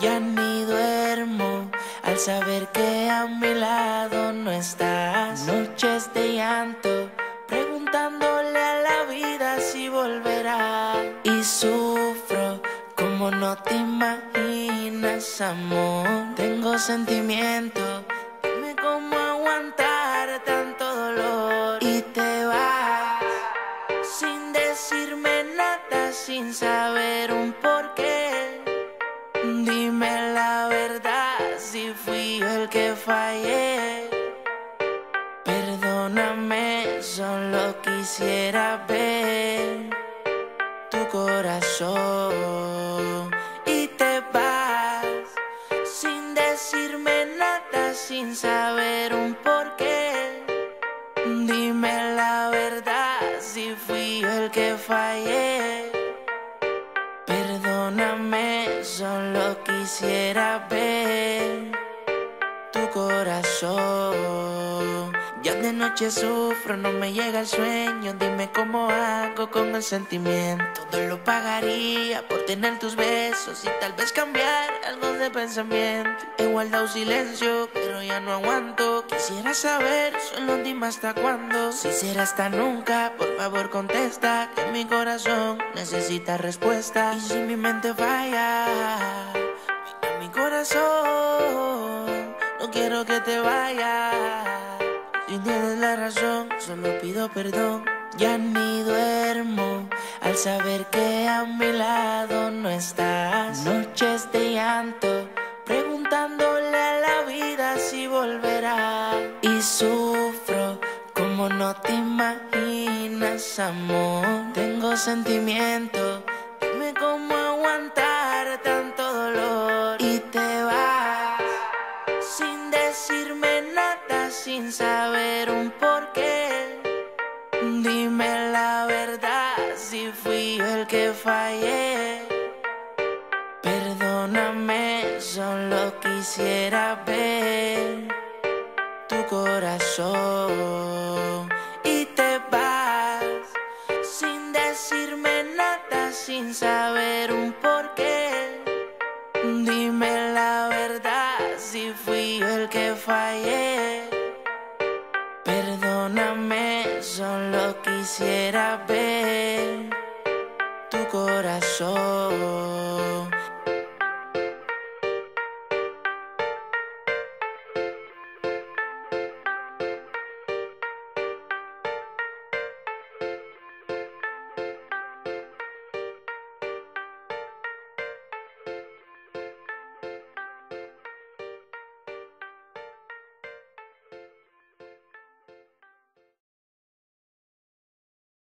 ya ni duermo al saber que a mi lado no estás. Noches de llanto, preguntándole a la vida si volverá. Y sufro como no te imaginas, amor. Tengo sentimiento, dime cómo aguantar tanto dolor. Y te vas sin decirme nada, sin saber un poco Perdóname, solo quisiera ver tu corazón. Y te vas sin decirme nada, sin saber un porqué. Dime la verdad si fui yo el que fallé. Perdóname, solo quisiera ver Ya de noche sufro, no me llega el sueño. Dime cómo hago con el sentimiento. Todo lo pagaría por tener tus besos y tal vez cambiar algo de pensamiento. He guardado silencio, pero ya no aguanto. Quisiera saber, solo dime hasta cuándo. Si será hasta nunca, por favor contesta. Que mi corazón necesita respuesta. Y si mi mente falla, mi corazón. Quiero que te vayas. Si tienes la razón, solo pido perdón. Ya ni duermo al saber que a mi lado no estás. Noches de llanto, preguntándole a la vida si volverá. Y sufro como no te imaginas, amor. Tengo sentimiento, fallé. Perdóname, solo quisiera ver tu corazón. Y te vas sin decirme nada, sin saber un porqué. Dime la verdad si fui yo el que fallé. Perdóname, solo quisiera ver corazón.